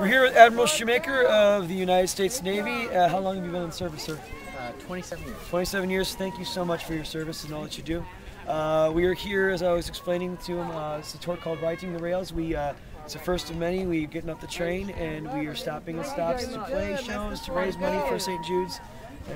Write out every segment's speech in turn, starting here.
We're here with Admiral Shoemaker of the United States Navy. Uh, how long have you been in service, sir? Uh, 27 years. 27 years. Thank you so much for your service and all that you do. Uh, we are here, as I was explaining to him, uh, it's a tour called Writing the Rails. We uh, It's the first of many. We're getting off the train and we are stopping at stops to play shows, to raise money for St. Jude's.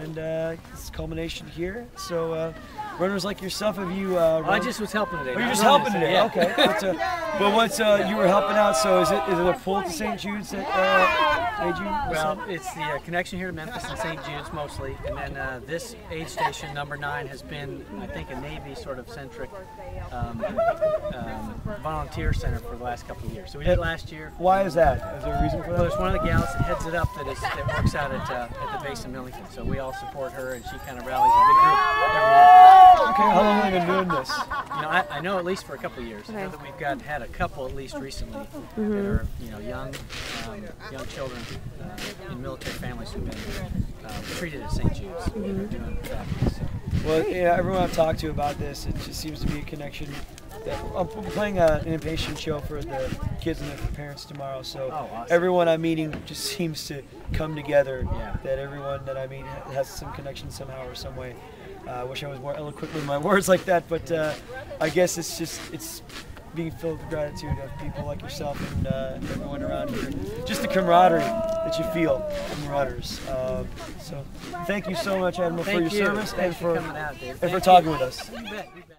And uh, it's culmination here. So, uh, runners like yourself, have you. Uh, I just was helping today. Oh, you're not just running helping today, today. yeah. Okay. But, uh, but what's uh, you were helping out? So is it is it a pull to St. Jude's that uh, made you? Well, it's the uh, connection here to Memphis and St. Jude's mostly, and then uh, this aid station number nine has been, I think, a Navy sort of centric um, um, volunteer center for the last couple of years. So we did it last year. why is that? Is there a reason for Well, there's one of the gals that heads it up that is that works out at, uh, at the base in Millington. So we all support her, and she kind of rallies a big group every year. Okay. How long have you been doing this? You know, I, I know at least for a couple of years. I know that we've got had a couple at least recently that are you know young um, young children uh, in military families who've been uh, treated at St. Jude's. They're doing fabulous. So. Well, yeah, everyone I've talked to about this, it just seems to be a connection. That, I'm playing a, an inpatient show for the kids and their parents tomorrow, so Oh, awesome. everyone I'm meeting just seems to come together. Yeah. That everyone that I meet has some connection somehow or some way. Uh, I wish I was more eloquent with my words like that, but uh, I guess it's just it's being filled with gratitude of people like yourself and uh, everyone around here. Just the camaraderie that you feel from runners. Um, so thank you so much, Admiral, Thank for your you. service Thanks and for out, and for talking you. with us. You bet. Bet.